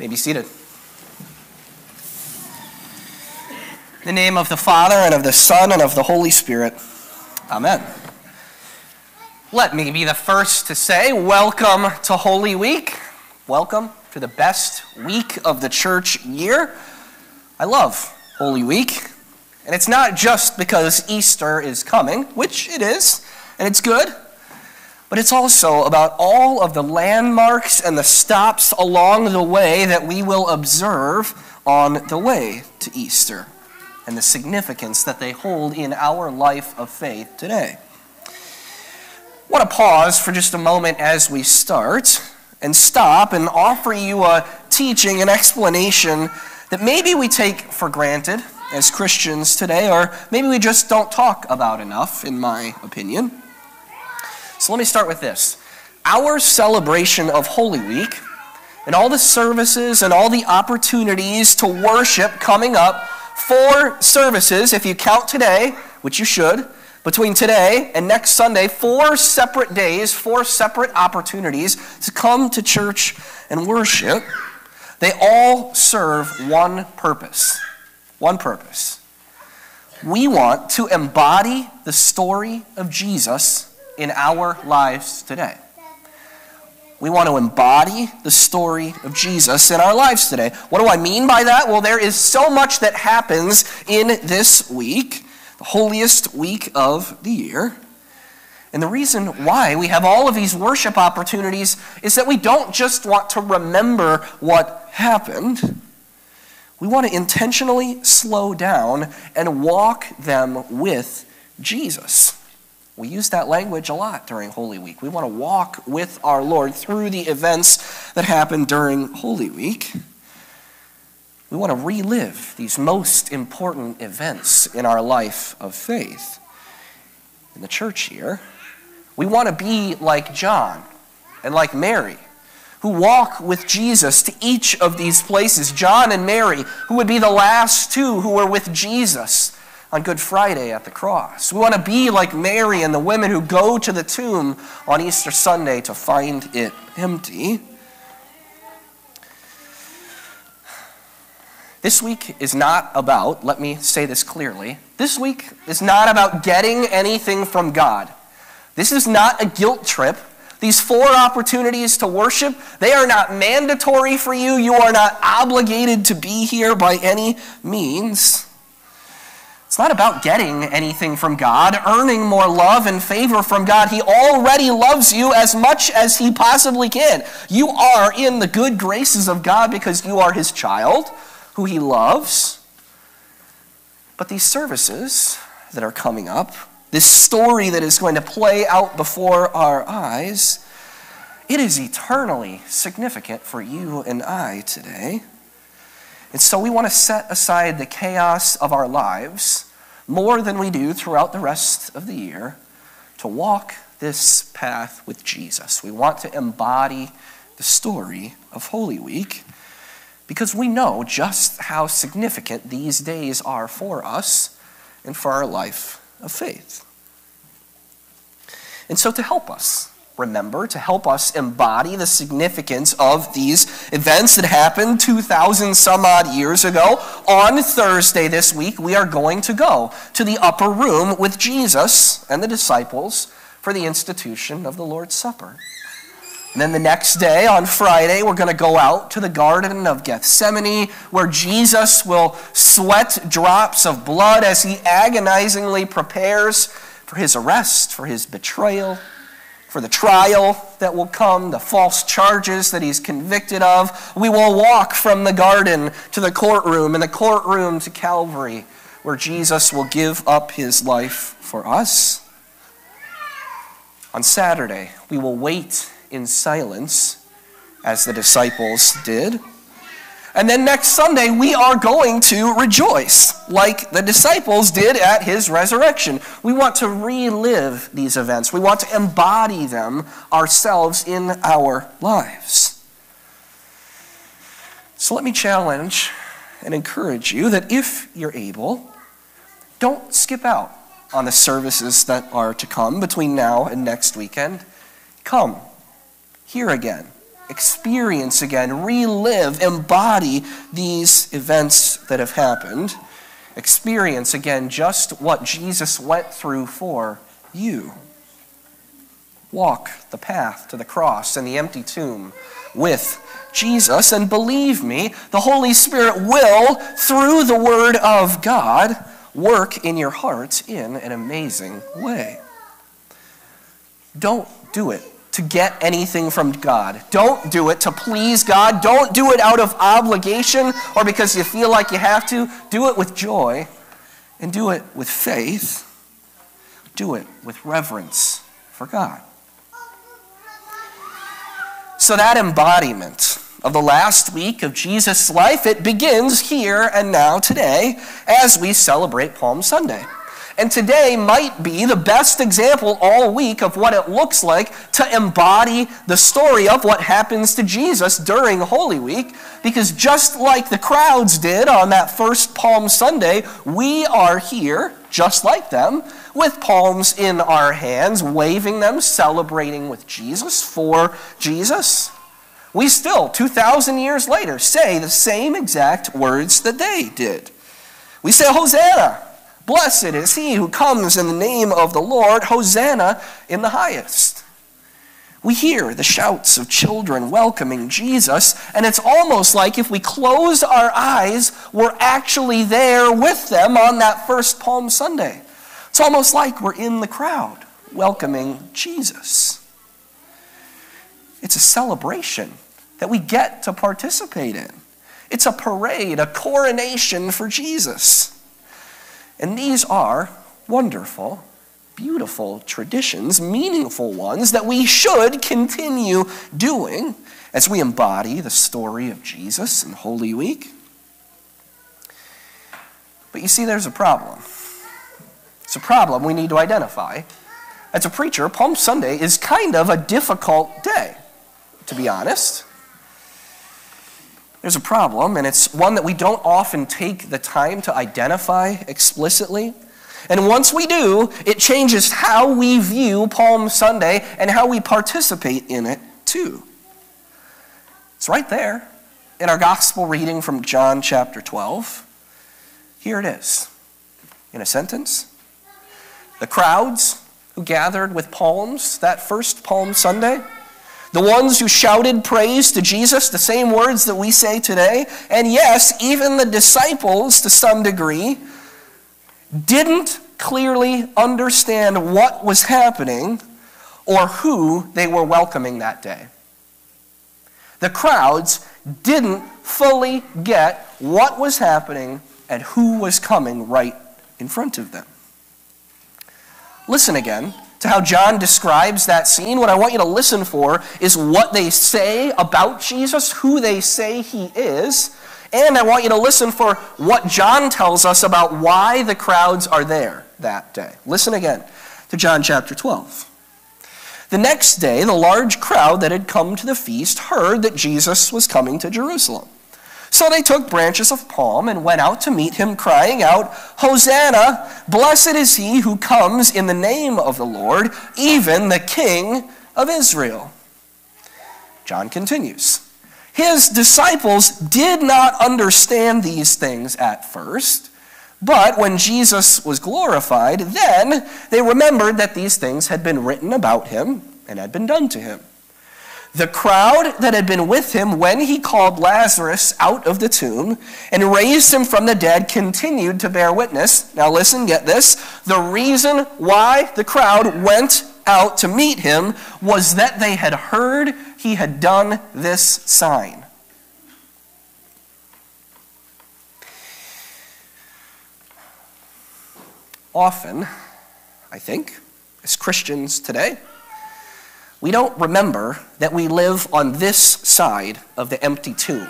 may be seated. In the name of the Father, and of the Son, and of the Holy Spirit. Amen. Let me be the first to say, Welcome to Holy Week. Welcome to the best week of the church year. I love Holy Week. And it's not just because Easter is coming, which it is, and it's good, but it's also about all of the landmarks and the stops along the way that we will observe on the way to Easter and the significance that they hold in our life of faith today. I want to pause for just a moment as we start and stop and offer you a teaching, an explanation that maybe we take for granted as Christians today, or maybe we just don't talk about enough, in my opinion. So let me start with this. Our celebration of Holy Week and all the services and all the opportunities to worship coming up, four services, if you count today, which you should, between today and next Sunday, four separate days, four separate opportunities to come to church and worship. They all serve one purpose one purpose. We want to embody the story of Jesus in our lives today. We want to embody the story of Jesus in our lives today. What do I mean by that? Well, there is so much that happens in this week, the holiest week of the year. And the reason why we have all of these worship opportunities is that we don't just want to remember what happened we want to intentionally slow down and walk them with Jesus. We use that language a lot during Holy Week. We want to walk with our Lord through the events that happen during Holy Week. We want to relive these most important events in our life of faith. In the church here, we want to be like John and like Mary who walk with Jesus to each of these places. John and Mary, who would be the last two who were with Jesus on Good Friday at the cross. We want to be like Mary and the women who go to the tomb on Easter Sunday to find it empty. This week is not about, let me say this clearly, this week is not about getting anything from God. This is not a guilt trip these four opportunities to worship, they are not mandatory for you. You are not obligated to be here by any means. Not about getting anything from God, earning more love and favor from God. He already loves you as much as He possibly can. You are in the good graces of God because you are His child, who He loves. But these services that are coming up, this story that is going to play out before our eyes, it is eternally significant for you and I today. And so we want to set aside the chaos of our lives more than we do throughout the rest of the year to walk this path with Jesus. We want to embody the story of Holy Week because we know just how significant these days are for us and for our life of faith. And so, to help us remember, to help us embody the significance of these events that happened 2,000 some odd years ago, on Thursday this week, we are going to go to the upper room with Jesus and the disciples for the institution of the Lord's Supper. And then the next day, on Friday, we're going to go out to the Garden of Gethsemane, where Jesus will sweat drops of blood as he agonizingly prepares for his arrest, for his betrayal, for the trial that will come, the false charges that he's convicted of. We will walk from the garden to the courtroom, and the courtroom to Calvary, where Jesus will give up his life for us. On Saturday, we will wait in silence, as the disciples did. And then next Sunday, we are going to rejoice like the disciples did at his resurrection. We want to relive these events, we want to embody them ourselves in our lives. So let me challenge and encourage you that if you're able, don't skip out on the services that are to come between now and next weekend. Come here again experience again, relive, embody these events that have happened. Experience again just what Jesus went through for you. Walk the path to the cross and the empty tomb with Jesus, and believe me, the Holy Spirit will, through the Word of God, work in your hearts in an amazing way. Don't do it to get anything from God. Don't do it to please God. Don't do it out of obligation or because you feel like you have to. Do it with joy and do it with faith. Do it with reverence for God. So, that embodiment of the last week of Jesus' life, it begins here and now today as we celebrate Palm Sunday. And today might be the best example all week of what it looks like to embody the story of what happens to Jesus during Holy Week. Because just like the crowds did on that first Palm Sunday, we are here, just like them, with palms in our hands, waving them, celebrating with Jesus, for Jesus. We still, 2,000 years later, say the same exact words that they did. We say, Hosanna! Blessed is he who comes in the name of the Lord. Hosanna in the highest. We hear the shouts of children welcoming Jesus, and it's almost like if we close our eyes, we're actually there with them on that first Palm Sunday. It's almost like we're in the crowd welcoming Jesus. It's a celebration that we get to participate in. It's a parade, a coronation for Jesus. And these are wonderful, beautiful traditions, meaningful ones that we should continue doing as we embody the story of Jesus in Holy Week. But you see, there's a problem. It's a problem we need to identify. As a preacher, Palm Sunday is kind of a difficult day, to be honest. There's a problem, and it's one that we don't often take the time to identify explicitly. And once we do, it changes how we view Palm Sunday and how we participate in it too. It's right there in our gospel reading from John chapter 12. Here it is in a sentence. The crowds who gathered with palms that first Palm Sunday the ones who shouted praise to Jesus, the same words that we say today. And yes, even the disciples, to some degree, didn't clearly understand what was happening or who they were welcoming that day. The crowds didn't fully get what was happening and who was coming right in front of them. Listen again to how John describes that scene, what I want you to listen for is what they say about Jesus, who they say he is, and I want you to listen for what John tells us about why the crowds are there that day. Listen again to John chapter 12. The next day, the large crowd that had come to the feast heard that Jesus was coming to Jerusalem. So they took branches of palm and went out to meet him, crying out, Hosanna! Blessed is he who comes in the name of the Lord, even the King of Israel. John continues. His disciples did not understand these things at first, but when Jesus was glorified, then they remembered that these things had been written about him and had been done to him. The crowd that had been with him when he called Lazarus out of the tomb and raised him from the dead continued to bear witness. Now, listen, get this. The reason why the crowd went out to meet him was that they had heard he had done this sign. Often, I think, as Christians today, we don't remember that we live on this side of the empty tomb.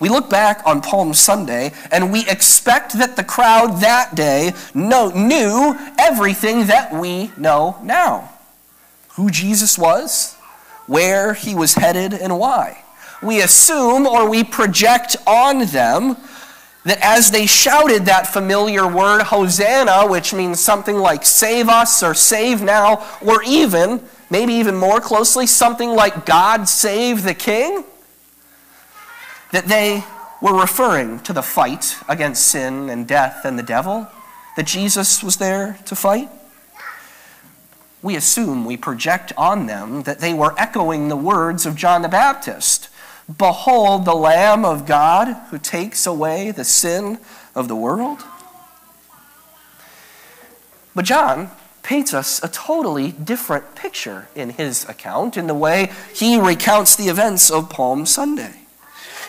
We look back on Palm Sunday and we expect that the crowd that day know, knew everything that we know now who Jesus was, where he was headed, and why. We assume or we project on them that as they shouted that familiar word, Hosanna, which means something like save us or save now, or even maybe even more closely, something like God save the king, that they were referring to the fight against sin and death and the devil that Jesus was there to fight. We assume, we project on them that they were echoing the words of John the Baptist Behold the Lamb of God who takes away the sin of the world. But John paints us a totally different picture in his account in the way he recounts the events of Palm Sunday.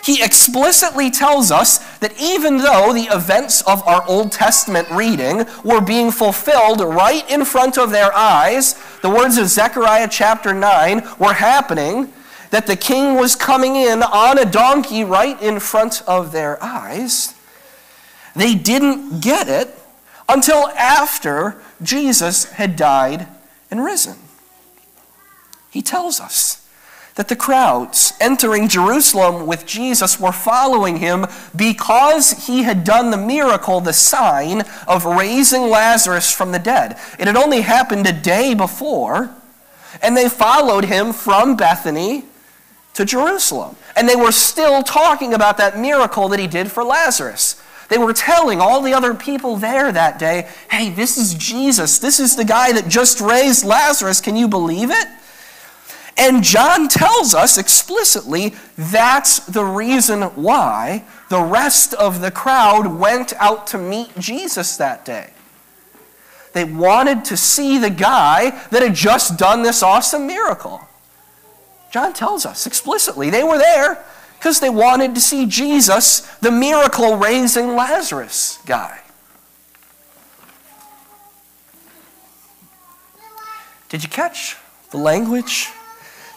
He explicitly tells us that even though the events of our Old Testament reading were being fulfilled right in front of their eyes, the words of Zechariah chapter 9 were happening, that the king was coming in on a donkey right in front of their eyes, they didn't get it until after Jesus had died and risen. He tells us that the crowds entering Jerusalem with Jesus were following him because he had done the miracle, the sign of raising Lazarus from the dead. It had only happened a day before, and they followed him from Bethany to Jerusalem. And they were still talking about that miracle that he did for Lazarus. They were telling all the other people there that day, hey, this is Jesus. This is the guy that just raised Lazarus. Can you believe it? And John tells us explicitly that's the reason why the rest of the crowd went out to meet Jesus that day. They wanted to see the guy that had just done this awesome miracle. John tells us explicitly they were there because they wanted to see Jesus, the miracle raising Lazarus guy. Did you catch the language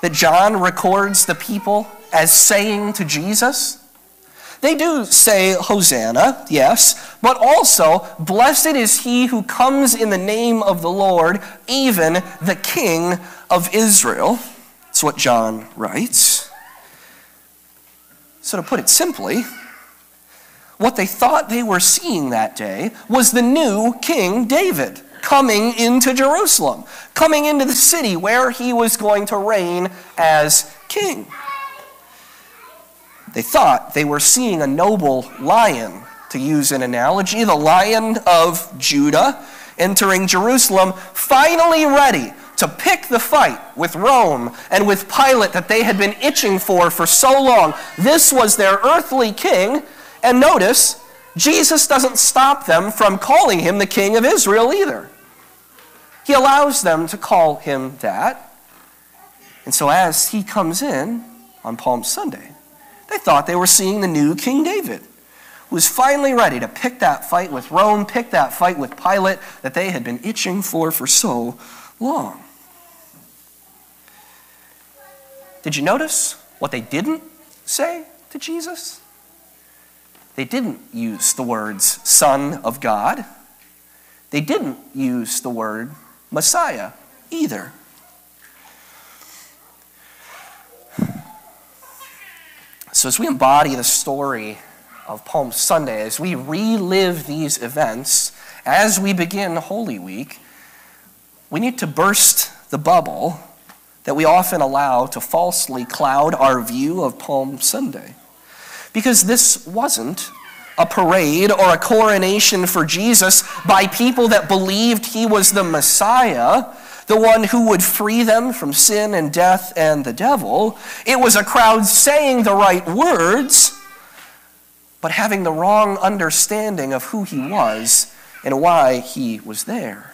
that John records the people as saying to Jesus? They do say Hosanna, yes, but also, Blessed is he who comes in the name of the Lord, even the King of Israel. That's what John writes. So, to put it simply, what they thought they were seeing that day was the new King David coming into Jerusalem, coming into the city where he was going to reign as king. They thought they were seeing a noble lion, to use an analogy, the lion of Judah entering Jerusalem, finally ready to pick the fight with Rome and with Pilate that they had been itching for for so long. This was their earthly king. And notice, Jesus doesn't stop them from calling him the king of Israel either. He allows them to call him that. And so as he comes in on Palm Sunday, they thought they were seeing the new King David, who was finally ready to pick that fight with Rome, pick that fight with Pilate that they had been itching for for so long. Did you notice what they didn't say to Jesus? They didn't use the words Son of God. They didn't use the word Messiah either. So, as we embody the story of Palm Sunday, as we relive these events, as we begin Holy Week, we need to burst the bubble that we often allow to falsely cloud our view of Palm Sunday. Because this wasn't a parade or a coronation for Jesus by people that believed he was the Messiah, the one who would free them from sin and death and the devil. It was a crowd saying the right words, but having the wrong understanding of who he was and why he was there.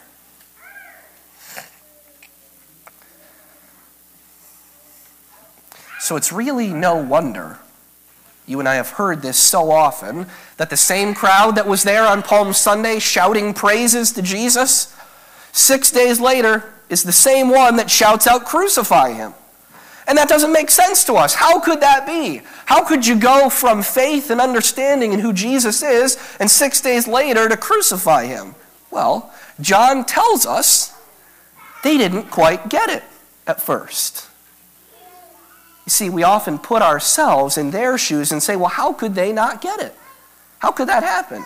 So it's really no wonder, you and I have heard this so often, that the same crowd that was there on Palm Sunday shouting praises to Jesus, six days later is the same one that shouts out, Crucify him. And that doesn't make sense to us. How could that be? How could you go from faith and understanding in who Jesus is and six days later to crucify him? Well, John tells us they didn't quite get it at first. You see, we often put ourselves in their shoes and say, well, how could they not get it? How could that happen?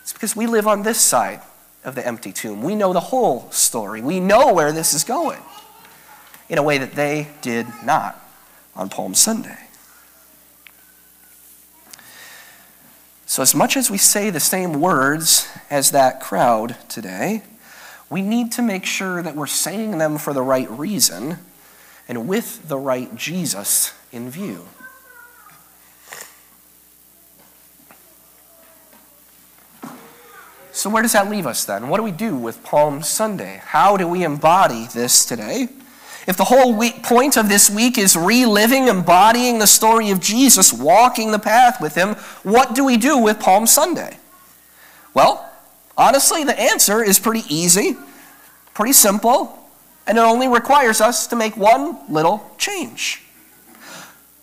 It's because we live on this side of the empty tomb. We know the whole story. We know where this is going in a way that they did not on Palm Sunday. So, as much as we say the same words as that crowd today, we need to make sure that we're saying them for the right reason and with the right Jesus in view. So, where does that leave us then? What do we do with Palm Sunday? How do we embody this today? If the whole week, point of this week is reliving, embodying the story of Jesus, walking the path with him, what do we do with Palm Sunday? Well, honestly, the answer is pretty easy, pretty simple, and it only requires us to make one little change.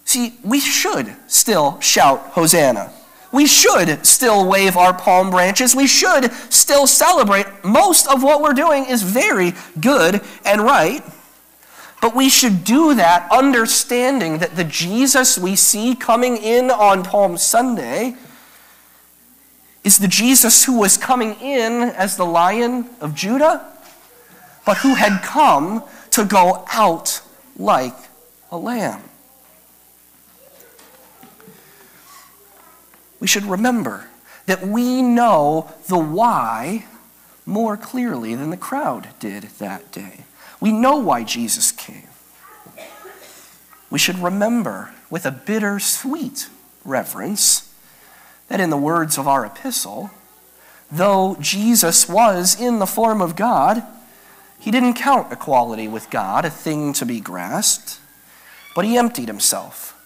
See, we should still shout Hosanna. We should still wave our palm branches. We should still celebrate. Most of what we're doing is very good and right. But we should do that understanding that the Jesus we see coming in on Palm Sunday is the Jesus who was coming in as the lion of Judah, but who had come to go out like a lamb. We should remember that we know the why more clearly than the crowd did that day. We know why Jesus came. We should remember with a bittersweet reverence that in the words of our epistle, though Jesus was in the form of God, he didn't count equality with God a thing to be grasped, but he emptied himself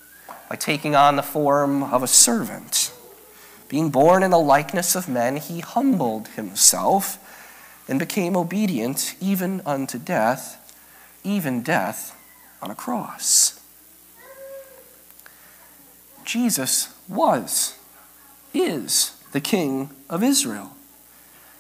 by taking on the form of a servant. Being born in the likeness of men, he humbled himself and became obedient even unto death, even death on a cross. Jesus was, is the King of Israel.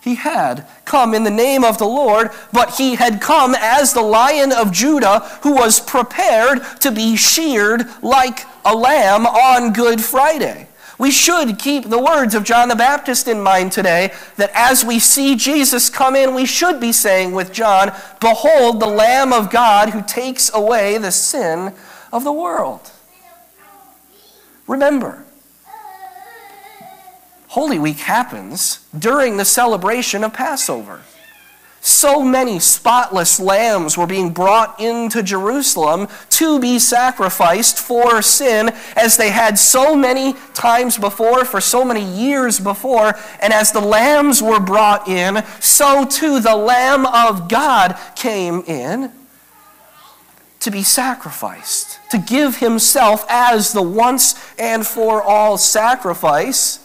He had come in the name of the Lord, but he had come as the lion of Judah who was prepared to be sheared like a lamb on Good Friday. We should keep the words of John the Baptist in mind today that as we see Jesus come in, we should be saying with John, Behold the Lamb of God who takes away the sin of the world. Remember, Holy Week happens during the celebration of Passover. So many spotless lambs were being brought into Jerusalem to be sacrificed for sin, as they had so many times before, for so many years before. And as the lambs were brought in, so too the Lamb of God came in to be sacrificed, to give himself as the once and for all sacrifice,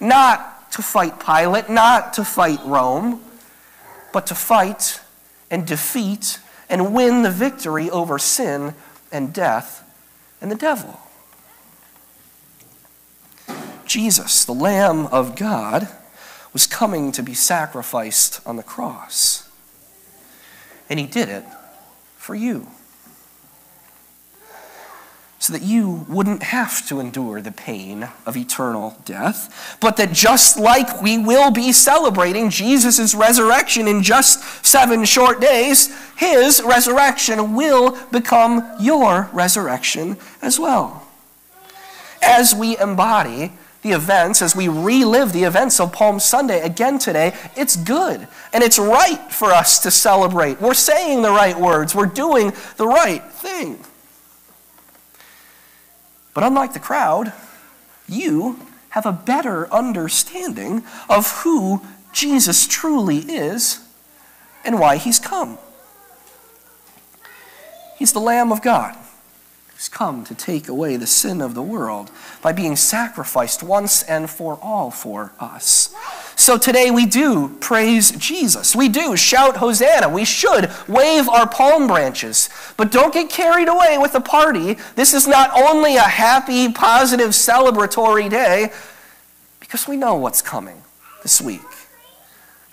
not to fight Pilate, not to fight Rome but to fight and defeat and win the victory over sin and death and the devil. Jesus, the Lamb of God, was coming to be sacrificed on the cross. And he did it for you so that you wouldn't have to endure the pain of eternal death, but that just like we will be celebrating Jesus' resurrection in just seven short days, his resurrection will become your resurrection as well. As we embody the events, as we relive the events of Palm Sunday again today, it's good and it's right for us to celebrate. We're saying the right words, we're doing the right thing. But unlike the crowd, you have a better understanding of who Jesus truly is and why he's come. He's the Lamb of God who's come to take away the sin of the world by being sacrificed once and for all for us. So today we do praise Jesus. We do shout Hosanna. We should wave our palm branches. But don't get carried away with the party. This is not only a happy, positive, celebratory day, because we know what's coming this week.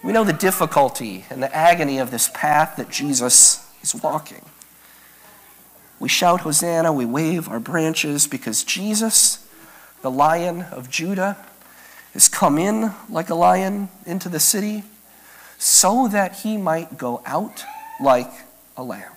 We know the difficulty and the agony of this path that Jesus is walking. We shout Hosanna, we wave our branches because Jesus, the Lion of Judah, has come in like a lion into the city so that he might go out like a lamb.